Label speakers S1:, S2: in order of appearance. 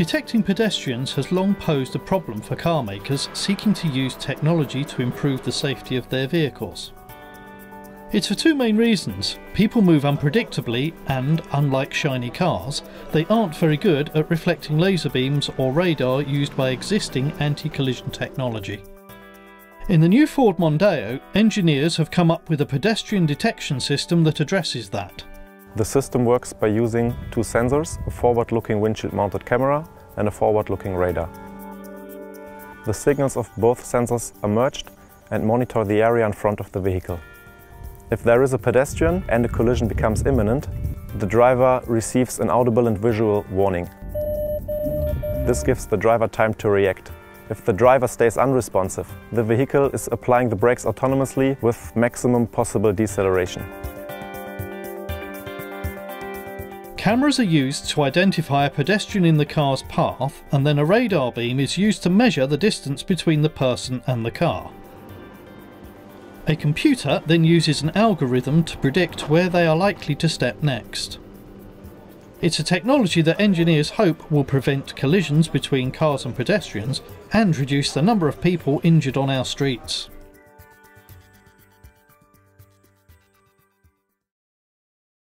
S1: Detecting pedestrians has long posed a problem for car makers seeking to use technology to improve the safety of their vehicles. It's for two main reasons. People move unpredictably, and unlike shiny cars, they aren't very good at reflecting laser beams or radar used by existing anti collision technology. In the new Ford Mondeo, engineers have come up with a pedestrian detection system that addresses that.
S2: The system works by using two sensors, a forward-looking windshield-mounted camera and a forward-looking radar. The signals of both sensors are merged and monitor the area in front of the vehicle. If there is a pedestrian and a collision becomes imminent, the driver receives an audible and visual warning. This gives the driver time to react. If the driver stays unresponsive, the vehicle is applying the brakes autonomously with maximum possible deceleration.
S1: Cameras are used to identify a pedestrian in the car's path and then a radar beam is used to measure the distance between the person and the car. A computer then uses an algorithm to predict where they are likely to step next. It's a technology that engineers hope will prevent collisions between cars and pedestrians and reduce the number of people injured on our streets.